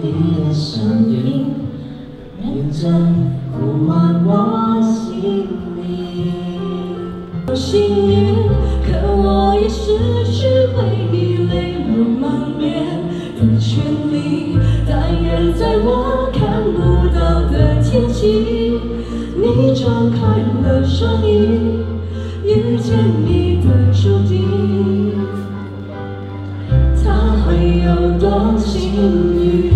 你的声音，认真呼唤我心里。幸运，可我已失去为你泪流满面的权利。但愿在我看不到的天际，你张开了双翼，遇见你的注定。他会有多幸运？